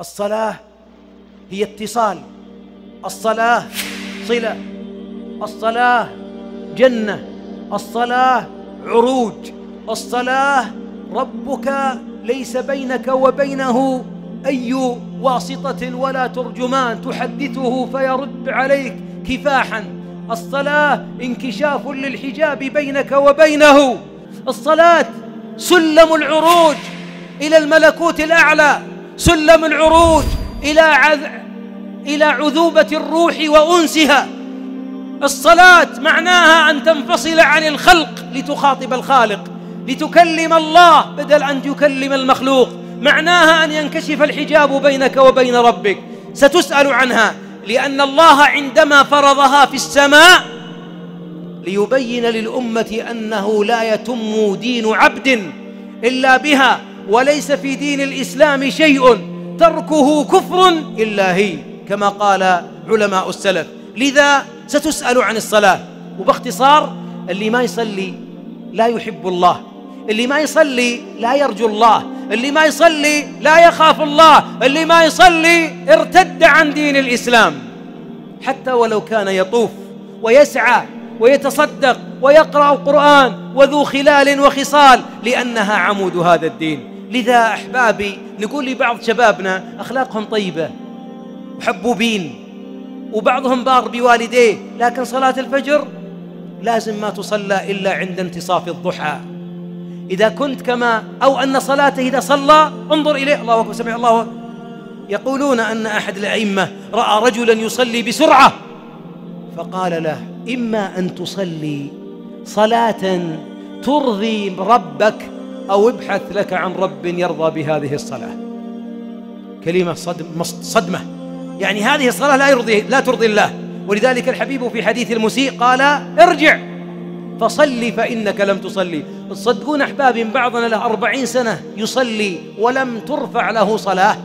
الصلاة هي اتصال. الصلاة صلة. الصلاة جنة. الصلاة عروج. الصلاة ربك ليس بينك وبينه أي واسطة ولا ترجمان تحدثه فيرد عليك كفاحا. الصلاة انكشاف للحجاب بينك وبينه. الصلاة سلم العروج إلى الملكوت الأعلى. سلم العروج إلى عذ... إلى عذوبة الروح وأنسها. الصلاة معناها أن تنفصل عن الخلق لتخاطب الخالق لتكلم الله بدل أن تكلم المخلوق. معناها أن ينكشف الحجاب بينك وبين ربك. ستسأل عنها لأن الله عندما فرضها في السماء ليبين للأمة أنه لا يتم دين عبد إلا بها. وليس في دين الإسلام شيء تركه كفر إلا هي كما قال علماء السلف. لذا ستسأل عن الصلاة. وباختصار اللي ما يصلي لا يحب الله اللي ما يصلي لا يرجو الله اللي ما يصلي لا يخاف الله اللي ما يصلي ارتد عن دين الإسلام. حتى ولو كان يطوف ويسعى ويتصدق ويقرأ القرآن وذو خلال وخصال لأنها عمود هذا الدين. لذا أحبابي نقول لبعض شبابنا أخلاقهم طيبة وحبوبين وبعضهم بار بوالديه لكن صلاة الفجر لازم ما تصلى إلا عند انتصاف الضحى. إذا كنت كما أو أن صلاته إذا صلى انظر إليه. الله أكبر سمع الله. يقولون أن أحد الأئمة رأى رجلا يصلي بسرعة فقال له إما أن تصلي صلاة ترضي ربك أو ابحث لك عن رب يرضى بهذه الصلاة. كلمة صدم صدمة. يعني هذه الصلاة لا يرضي لا ترضي الله. ولذلك الحبيب في حديث المسيء قال ارجع فصلي فإنك لم تصلي. تصدقون أحبابي بعضنا له أربعين سنة يصلي ولم ترفع له صلاة.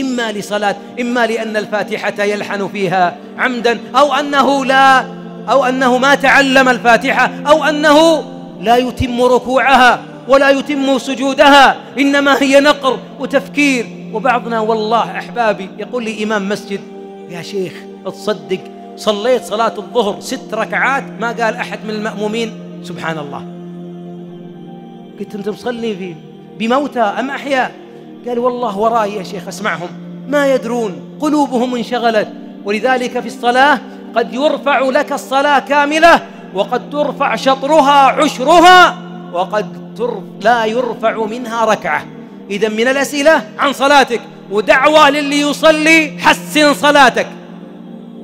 إما لصلاة إما لأن الفاتحة يلحن فيها عمدا أو أنه لا أو أنه ما تعلم الفاتحة أو أنه لا يتم ركوعها ولا يتم سجودها إنما هي نقر وتفكير. وبعضنا والله أحبابي يقول لي إمام مسجد يا شيخ تصدق صليت صلاة الظهر ست ركعات ما قال أحد من المأمومين. سبحان الله قلت أنت مصلي في بموتى أم أحياء قال والله وراي يا شيخ أسمعهم. ما يدرون قلوبهم انشغلت. ولذلك في الصلاة قد يرفع لك الصلاة كاملة وقد ترفع شطرها عشرها وقد لا يرفع منها ركعة. إذا من الأسئلة عن صلاتك ودعوة للي يصلي حسن صلاتك.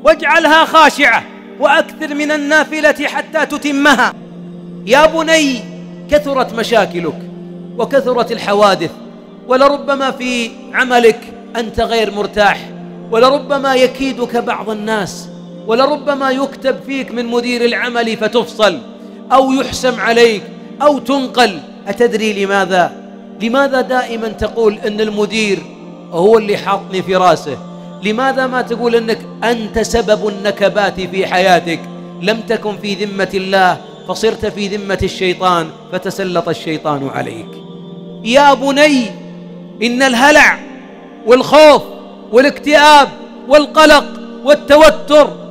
واجعلها خاشعة وأكثر من النافلة حتى تتمها. يا بني كثرت مشاكلك وكثرت الحوادث ولربما في عملك أنت غير مرتاح ولربما يكيدك بعض الناس. ولربما يكتب فيك من مدير العمل فتفصل أو يحسم عليك أو تنقل. أتدري لماذا؟ لماذا دائما تقول أن المدير هو اللي حاطني في راسه؟ لماذا ما تقول أنك أنت سبب النكبات في حياتك؟ لم تكن في ذمة الله فصرت في ذمة الشيطان فتسلط الشيطان عليك. يا بني إن الهلع والخوف والاكتئاب والقلق والتوتر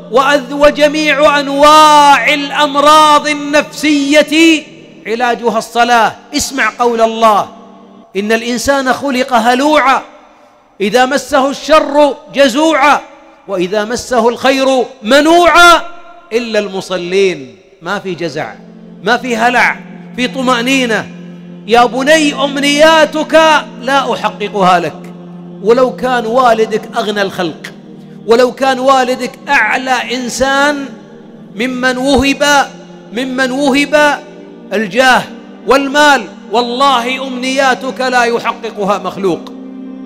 وجميع أنواع الأمراض النفسية علاجها الصلاة. اسمع قول الله. إن الإنسان خلق هلوعا. إذا مسه الشر جزوعا. وإذا مسه الخير منوعا. إلا المصلين. ما في جزع. ما في هلع. في طمأنينة. يا بني أمنياتك لا أحققها لك. ولو كان والدك أغنى الخلق. ولو كان والدك أعلى إنسان ممن وهب ممن وهب الجاه والمال والله أمنياتك لا يحققها مخلوق.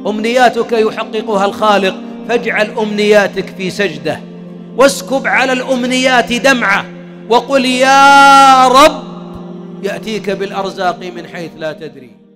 أمنياتك يحققها الخالق. فاجعل أمنياتك في سجدة. واسكب على الأمنيات دمعة. وقل يا رب يأتيك بالأرزاق من حيث لا تدري.